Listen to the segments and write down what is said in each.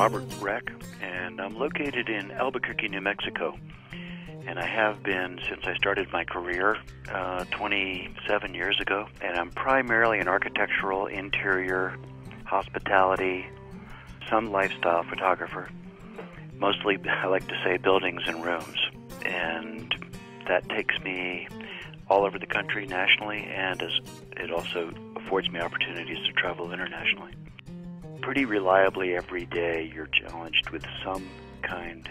Robert Reck, and I'm located in Albuquerque, New Mexico. And I have been since I started my career uh, 27 years ago. And I'm primarily an architectural, interior, hospitality, some lifestyle photographer. Mostly, I like to say buildings and rooms. And that takes me all over the country nationally, and as it also affords me opportunities to travel internationally. Pretty reliably every day, you're challenged with some kind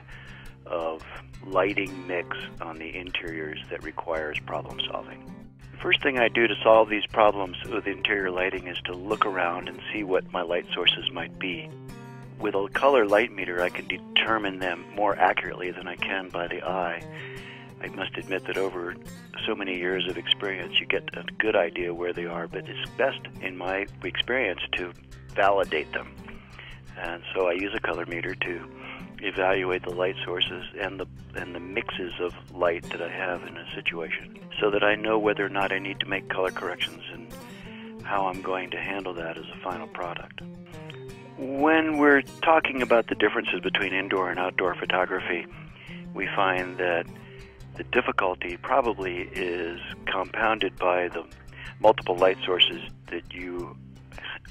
of lighting mix on the interiors that requires problem solving. The First thing I do to solve these problems with interior lighting is to look around and see what my light sources might be. With a color light meter, I can determine them more accurately than I can by the eye I must admit that over so many years of experience, you get a good idea where they are, but it's best, in my experience, to validate them. And so I use a color meter to evaluate the light sources and the and the mixes of light that I have in a situation, so that I know whether or not I need to make color corrections and how I'm going to handle that as a final product. When we're talking about the differences between indoor and outdoor photography, we find that the difficulty probably is compounded by the multiple light sources that you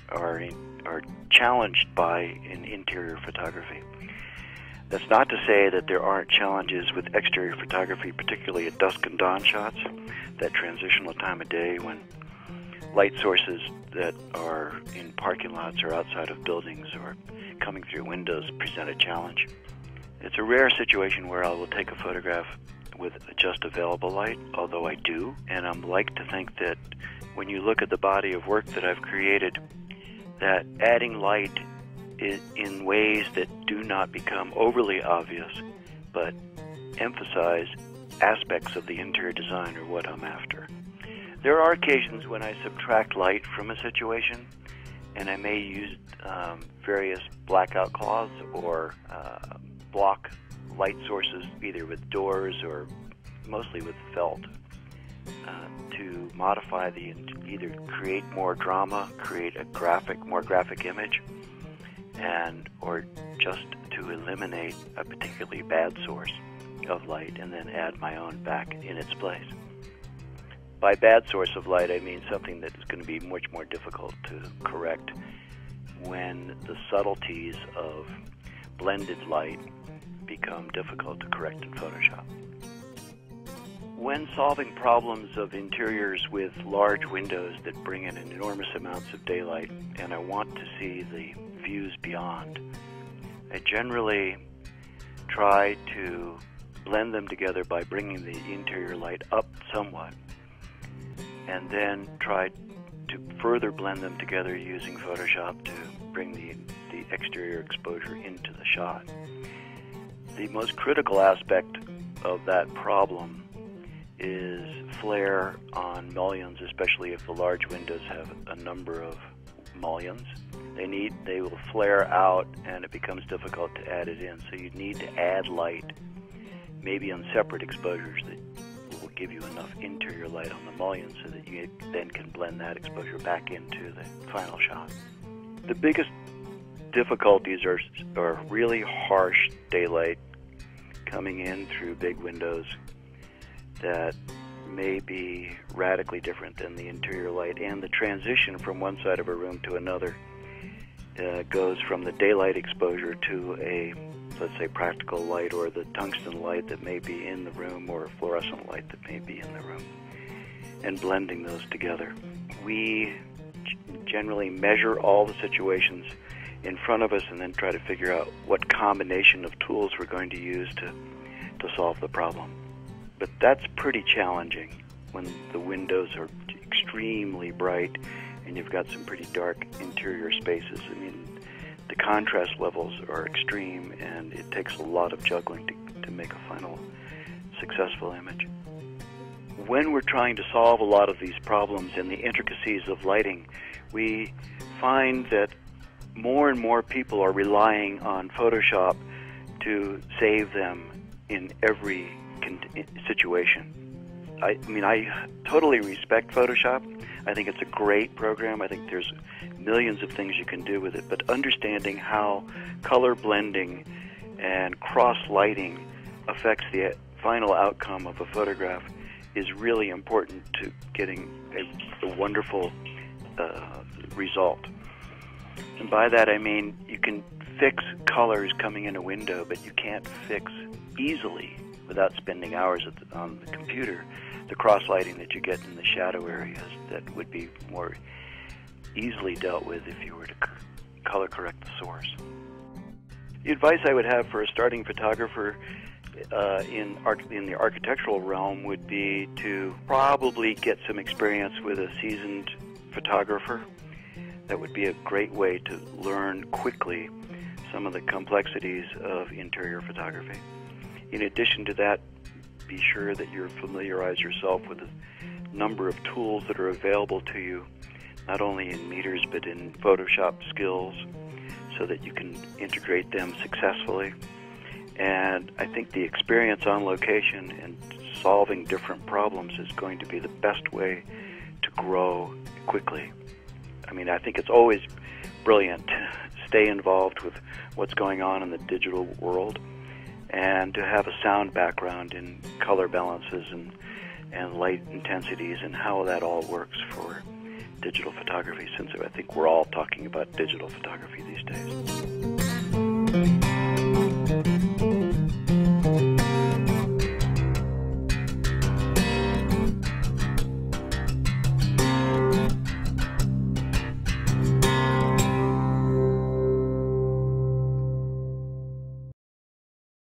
are are challenged by in interior photography. That's not to say that there aren't challenges with exterior photography, particularly at dusk and dawn shots, that transitional time of day when light sources that are in parking lots or outside of buildings or coming through windows present a challenge. It's a rare situation where I will take a photograph with just available light, although I do. And I'm like to think that when you look at the body of work that I've created, that adding light in ways that do not become overly obvious, but emphasize aspects of the interior design are what I'm after. There are occasions when I subtract light from a situation, and I may use um, various blackout cloths or uh, block light sources, either with doors or mostly with felt, uh, to modify the either create more drama, create a graphic, more graphic image, and or just to eliminate a particularly bad source of light and then add my own back in its place. By bad source of light, I mean something that is going to be much more difficult to correct when the subtleties of blended light become difficult to correct in Photoshop. When solving problems of interiors with large windows that bring in enormous amounts of daylight and I want to see the views beyond, I generally try to blend them together by bringing the interior light up somewhat and then try to further blend them together using Photoshop to bring the, the exterior exposure into the shot. The most critical aspect of that problem is flare on mullions, especially if the large windows have a number of mullions. They need they will flare out and it becomes difficult to add it in. So you need to add light, maybe on separate exposures that will give you enough interior light on the mullions so that you then can blend that exposure back into the final shot. The biggest difficulties are are really harsh daylight coming in through big windows that may be radically different than the interior light, and the transition from one side of a room to another uh, goes from the daylight exposure to a, let's say, practical light or the tungsten light that may be in the room or fluorescent light that may be in the room, and blending those together. We generally measure all the situations in front of us and then try to figure out what combination of tools we're going to use to, to solve the problem. But that's pretty challenging when the windows are extremely bright and you've got some pretty dark interior spaces. I mean, the contrast levels are extreme and it takes a lot of juggling to, to make a final successful image. When we're trying to solve a lot of these problems and the intricacies of lighting, we find that more and more people are relying on Photoshop to save them in every situation. I, I mean, I totally respect Photoshop. I think it's a great program. I think there's millions of things you can do with it, but understanding how color blending and cross lighting affects the final outcome of a photograph is really important to getting a, a wonderful uh, result. And by that I mean you can fix colors coming in a window, but you can't fix easily without spending hours the, on the computer the cross lighting that you get in the shadow areas that would be more easily dealt with if you were to color correct the source. The advice I would have for a starting photographer uh, in arch- in the architectural realm would be to probably get some experience with a seasoned photographer. That would be a great way to learn quickly some of the complexities of interior photography. In addition to that, be sure that you familiarize yourself with the number of tools that are available to you, not only in meters but in Photoshop skills, so that you can integrate them successfully. And I think the experience on location and solving different problems is going to be the best way to grow quickly. I mean, I think it's always brilliant to stay involved with what's going on in the digital world and to have a sound background in color balances and, and light intensities and how that all works for digital photography since I think we're all talking about digital photography these days.